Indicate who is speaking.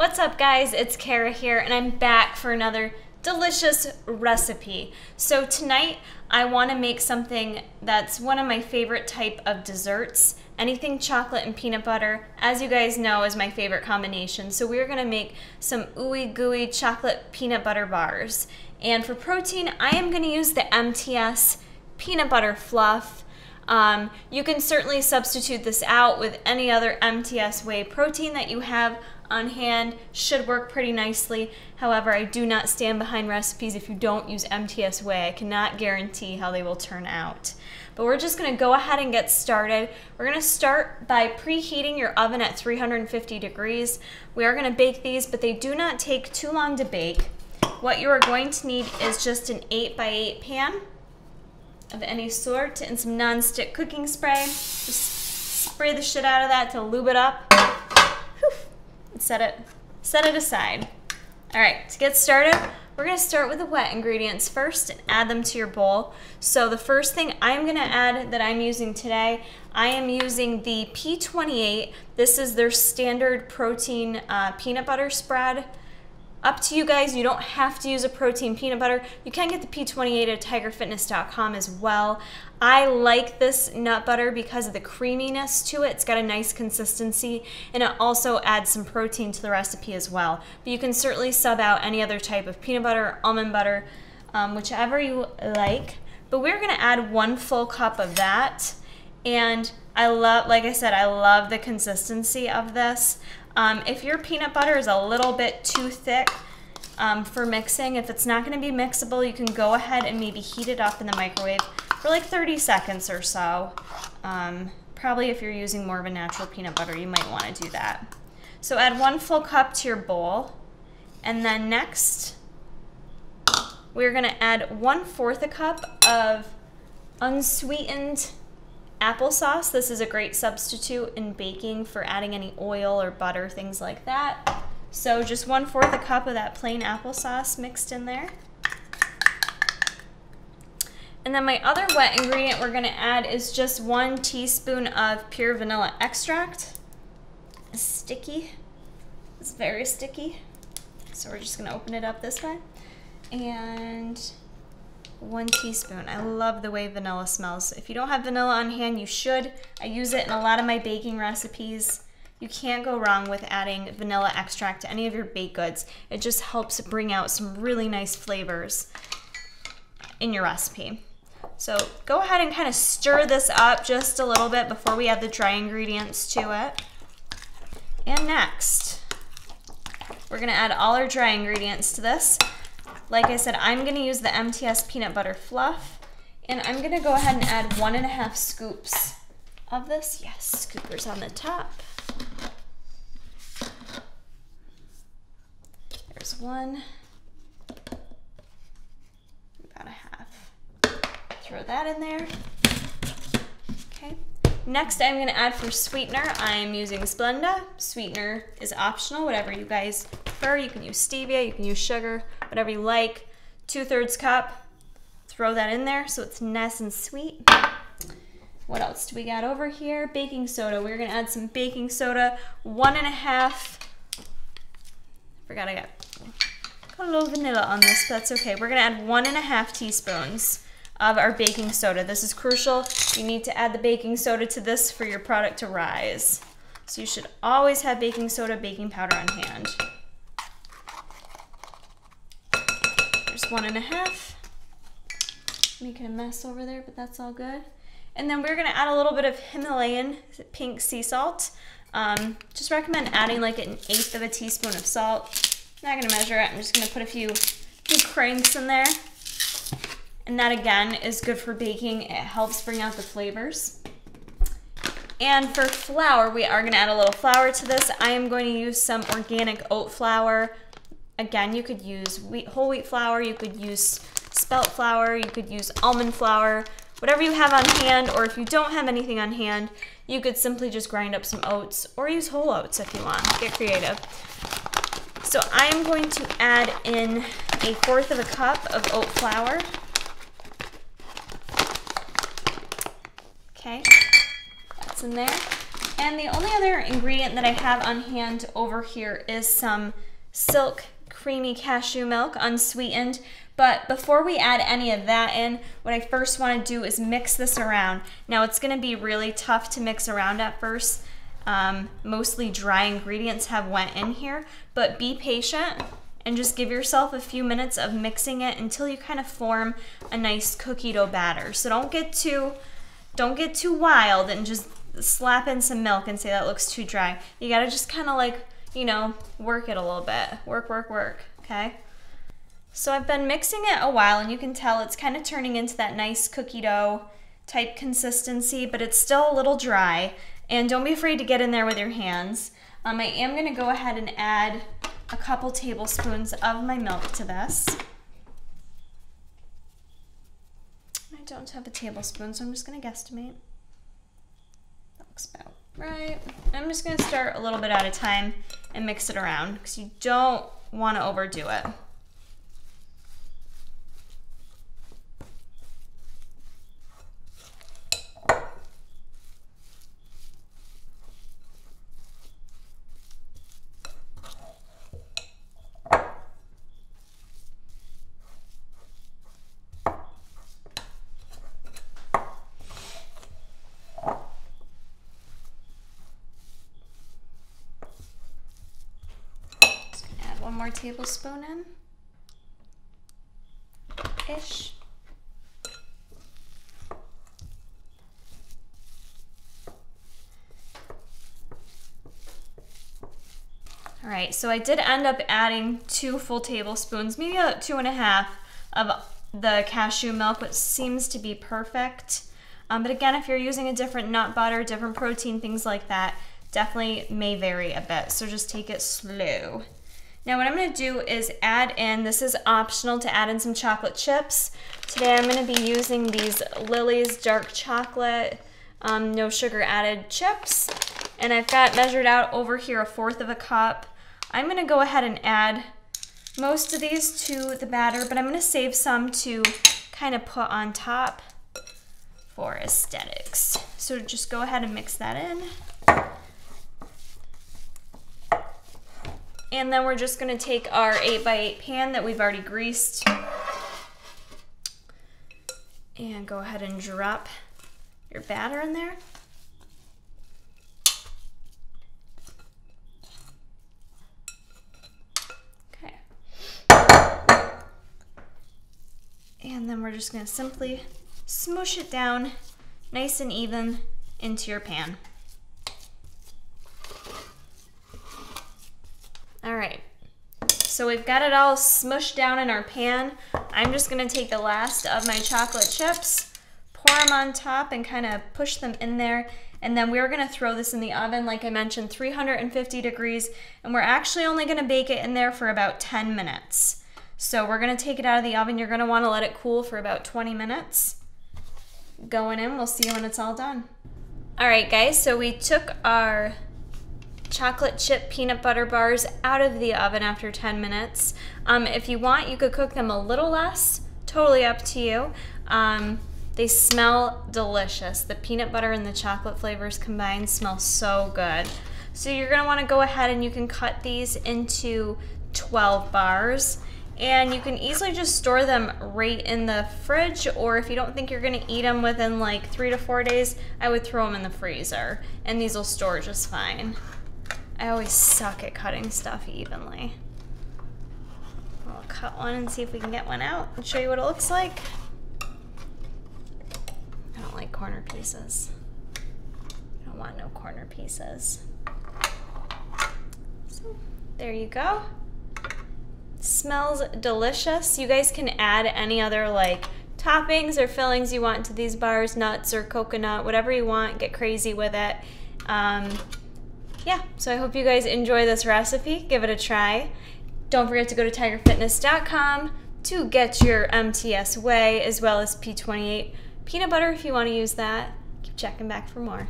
Speaker 1: What's up guys, it's Kara here and I'm back for another delicious recipe. So tonight I want to make something that's one of my favorite type of desserts. Anything chocolate and peanut butter, as you guys know, is my favorite combination. So we're going to make some ooey gooey chocolate peanut butter bars. And for protein, I am going to use the MTS peanut butter fluff. Um, you can certainly substitute this out with any other MTS whey protein that you have on hand should work pretty nicely. However, I do not stand behind recipes if you don't use MTS whey. I cannot guarantee how they will turn out. But we're just gonna go ahead and get started. We're gonna start by preheating your oven at 350 degrees. We are gonna bake these, but they do not take too long to bake. What you are going to need is just an 8 by 8 pan of any sort and some non-stick cooking spray. Just spray the shit out of that to lube it up set it, set it aside. All right, to get started, we're gonna start with the wet ingredients first and add them to your bowl. So the first thing I'm gonna add that I'm using today, I am using the P28. This is their standard protein uh, peanut butter spread. Up to you guys, you don't have to use a protein peanut butter. You can get the P28 at tigerfitness.com as well. I like this nut butter because of the creaminess to it. It's got a nice consistency and it also adds some protein to the recipe as well. But you can certainly sub out any other type of peanut butter, almond butter, um, whichever you like. But we're gonna add one full cup of that. And I love, like I said, I love the consistency of this. Um, if your peanut butter is a little bit too thick um, for mixing, if it's not going to be mixable, you can go ahead and maybe heat it up in the microwave for like 30 seconds or so. Um, probably if you're using more of a natural peanut butter, you might want to do that. So add one full cup to your bowl. And then next, we're going to add one fourth a cup of unsweetened applesauce. This is a great substitute in baking for adding any oil or butter, things like that. So just one fourth a cup of that plain applesauce mixed in there. And then my other wet ingredient we're gonna add is just one teaspoon of pure vanilla extract. It's sticky, it's very sticky. So we're just gonna open it up this way. And one teaspoon. I love the way vanilla smells. If you don't have vanilla on hand, you should. I use it in a lot of my baking recipes. You can't go wrong with adding vanilla extract to any of your baked goods. It just helps bring out some really nice flavors in your recipe. So go ahead and kind of stir this up just a little bit before we add the dry ingredients to it. And next, we're gonna add all our dry ingredients to this. Like I said, I'm gonna use the MTS peanut butter fluff and I'm gonna go ahead and add one and a half scoops of this. Yes, scoopers on the top. There's one, about a half. Throw that in there. Okay. Next, I'm gonna add for sweetener, I'm using Splenda. Sweetener is optional, whatever you guys prefer. You can use stevia, you can use sugar, whatever you like. Two thirds cup, throw that in there so it's nice and sweet. What else do we got over here? Baking soda. We're gonna add some baking soda. One and a half. Forgot I got, got a little vanilla on this, but that's okay. We're gonna add one and a half teaspoons of our baking soda. This is crucial. You need to add the baking soda to this for your product to rise. So you should always have baking soda, baking powder on hand. One and a half. Making a mess over there, but that's all good. And then we're gonna add a little bit of Himalayan pink sea salt. Um, just recommend adding like an eighth of a teaspoon of salt. I'm not gonna measure it, I'm just gonna put a few, few cranks in there. And that again is good for baking. It helps bring out the flavors. And for flour, we are gonna add a little flour to this. I am going to use some organic oat flour. Again, you could use wheat, whole wheat flour, you could use spelt flour, you could use almond flour, whatever you have on hand, or if you don't have anything on hand, you could simply just grind up some oats or use whole oats if you want. Get creative. So I'm going to add in a fourth of a cup of oat flour. Okay, that's in there. And the only other ingredient that I have on hand over here is some silk creamy cashew milk unsweetened. But before we add any of that in, what I first want to do is mix this around. Now it's going to be really tough to mix around at first. Um, mostly dry ingredients have went in here, but be patient and just give yourself a few minutes of mixing it until you kind of form a nice cookie dough batter. So don't get too don't get too wild and just slap in some milk and say that looks too dry. You gotta just kind of like, you know, work it a little bit. Work, work, work, okay? So I've been mixing it a while and you can tell it's kind of turning into that nice cookie dough type consistency, but it's still a little dry. And don't be afraid to get in there with your hands. Um, I am gonna go ahead and add a couple tablespoons of my milk to this. I don't have a tablespoon, so I'm just gonna guesstimate. That looks about right. I'm just gonna start a little bit at a time and mix it around because you don't wanna overdo it. one more tablespoon in. Ish. All right, so I did end up adding two full tablespoons, maybe two and a half of the cashew milk, which seems to be perfect. Um, but again, if you're using a different nut butter, different protein, things like that, definitely may vary a bit. So just take it slow. Now what I'm gonna do is add in, this is optional to add in some chocolate chips. Today I'm gonna be using these Lily's dark chocolate, um, no sugar added chips. And I've got measured out over here a fourth of a cup. I'm gonna go ahead and add most of these to the batter, but I'm gonna save some to kind of put on top for aesthetics. So just go ahead and mix that in. And then we're just gonna take our 8x8 pan that we've already greased and go ahead and drop your batter in there. Okay. And then we're just gonna simply smush it down nice and even into your pan. All right, so we've got it all smushed down in our pan. I'm just gonna take the last of my chocolate chips, pour them on top and kind of push them in there. And then we're gonna throw this in the oven, like I mentioned, 350 degrees, and we're actually only gonna bake it in there for about 10 minutes. So we're gonna take it out of the oven. You're gonna wanna let it cool for about 20 minutes. Going in, we'll see you when it's all done. All right, guys, so we took our chocolate chip peanut butter bars out of the oven after 10 minutes. Um, if you want, you could cook them a little less, totally up to you. Um, they smell delicious. The peanut butter and the chocolate flavors combined smell so good. So you're gonna wanna go ahead and you can cut these into 12 bars and you can easily just store them right in the fridge or if you don't think you're gonna eat them within like three to four days, I would throw them in the freezer and these will store just fine. I always suck at cutting stuff evenly. I'll cut one and see if we can get one out and show you what it looks like. I don't like corner pieces. I don't want no corner pieces. So there you go. Smells delicious. You guys can add any other like toppings or fillings you want to these bars, nuts or coconut, whatever you want, get crazy with it. Um, yeah, so I hope you guys enjoy this recipe. Give it a try. Don't forget to go to tigerfitness.com to get your MTS whey as well as P28 peanut butter if you want to use that. Keep checking back for more.